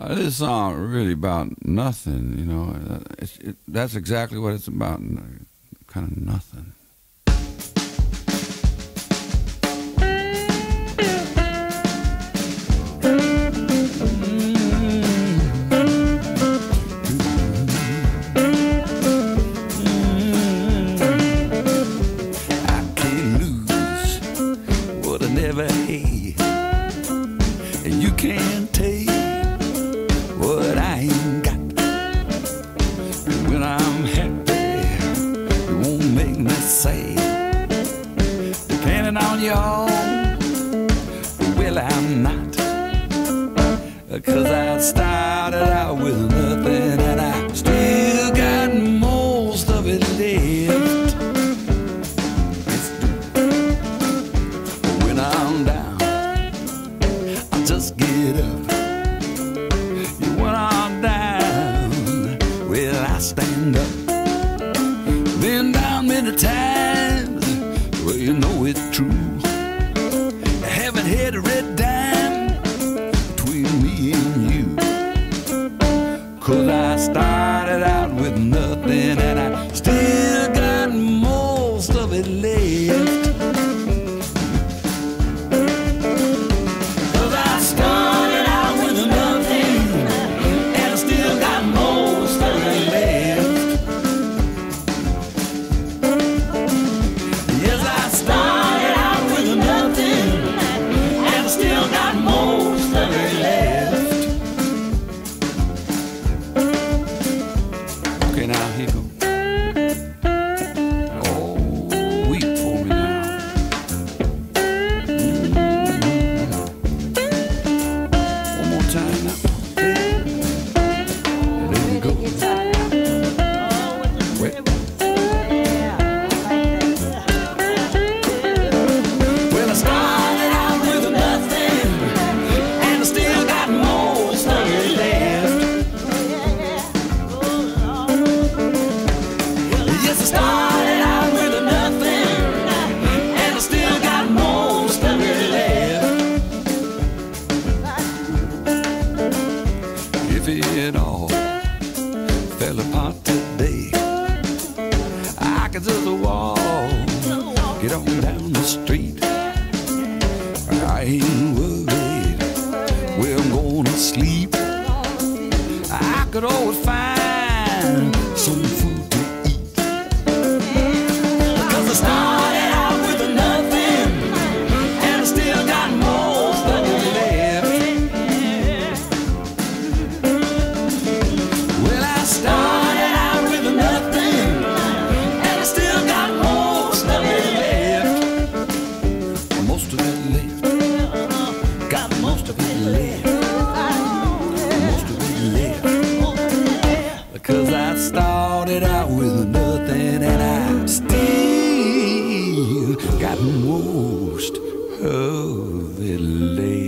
Uh, this song really about nothing, you know. Uh, it, that's exactly what it's about, kind of nothing. You can't take I'm happy, it won't make me sad. Depending on y'all, well, I'm not. Cause I started out with nothing, and I still got most of it left. When I'm down, I just get up. I stand up. Been down many times, well, you know it's true. I haven't had a red dime between me and you. Cause I started out with nothing, and I still got most of it left. Fell apart today, I could just walk, get on down the street. I ain't worried where I'm gonna sleep. I could always find some food still got most of it left.